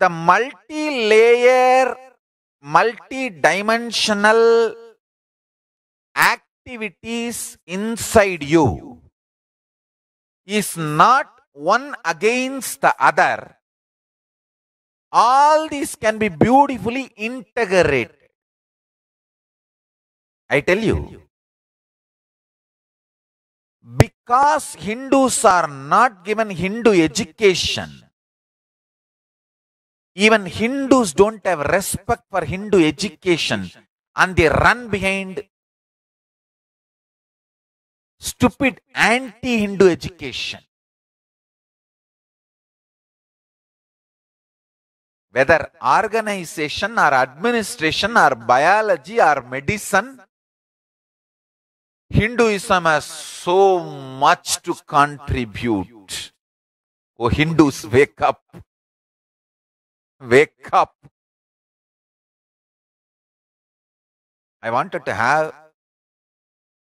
the multi-layer, multi-dimensional activities inside you is not one against the other. All these can be beautifully integrated. I tell you. Because Hindus are not given Hindu education, even Hindus don't have respect for Hindu education and they run behind stupid anti Hindu education. Whether organization or administration or biology or medicine, Hinduism has so much to contribute. Oh, Hindus, wake up. Wake up. I wanted to have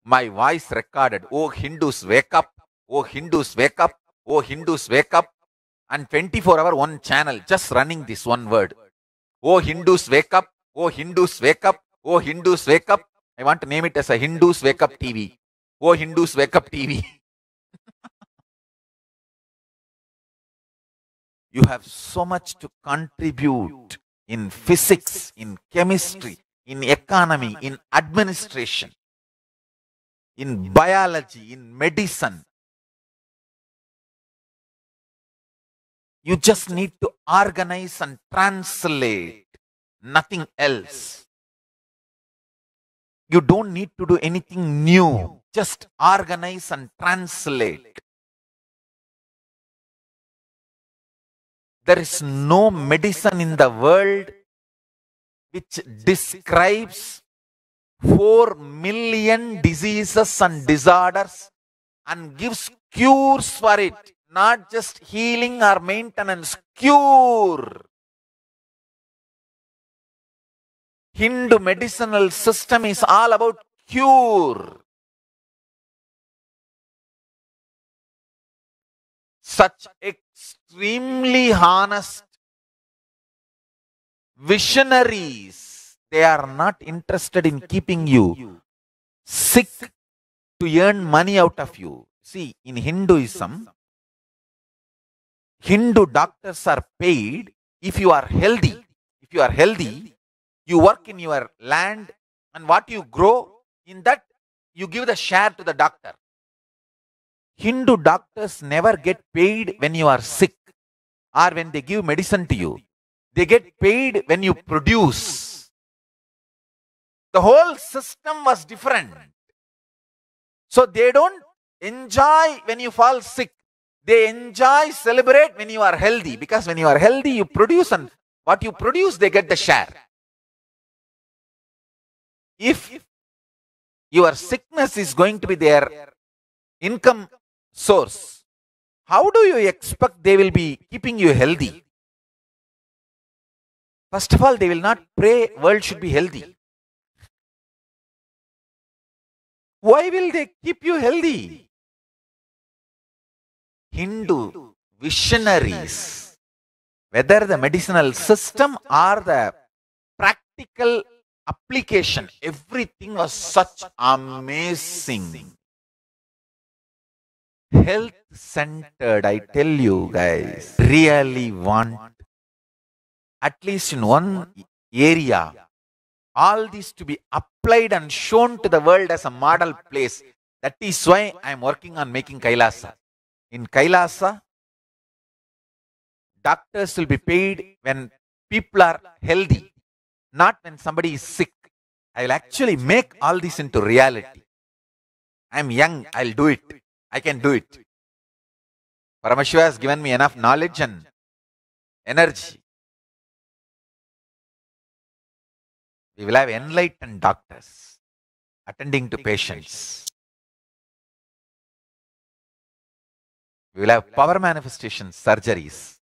my voice recorded. Oh, Hindus, wake up. Oh, Hindus, wake up. Oh, Hindus, wake up. And 24 hour one channel just running this one word. Oh, Hindus, wake up. Oh, Hindus, wake up. Oh, Hindus, wake up. I want to name it as a Hindus Wake Up TV. Oh, Hindus Wake Up TV. you have so much to contribute in physics, in chemistry, in economy, in administration, in biology, in medicine. You just need to organize and translate, nothing else. You don't need to do anything new. Just organize and translate. There is no medicine in the world which describes 4 million diseases and disorders and gives cures for it. Not just healing or maintenance, cure. Hindu medicinal system is all about cure. Such extremely honest visionaries, they are not interested in keeping you sick to earn money out of you. See, in Hinduism, Hindu doctors are paid if you are healthy. If you are healthy, you work in your land and what you grow, in that you give the share to the doctor. Hindu doctors never get paid when you are sick or when they give medicine to you. They get paid when you produce. The whole system was different. So they don't enjoy when you fall sick. They enjoy, celebrate when you are healthy because when you are healthy, you produce and what you produce, they get the share. If your sickness is going to be their income source, how do you expect they will be keeping you healthy? First of all, they will not pray world should be healthy. Why will they keep you healthy? Hindu visionaries, whether the medicinal system or the practical application, everything was such amazing. Health centered, I tell you guys, really want at least in one area, all this to be applied and shown to the world as a model place. That is why I am working on making Kailasa. In Kailasa, doctors will be paid when people are healthy, not when somebody is sick. I will actually make all this into reality. I am young, I'll do it. I can do it. Paramashiva has given me enough knowledge and energy. We will have enlightened doctors attending to patients. We will have power manifestation surgeries.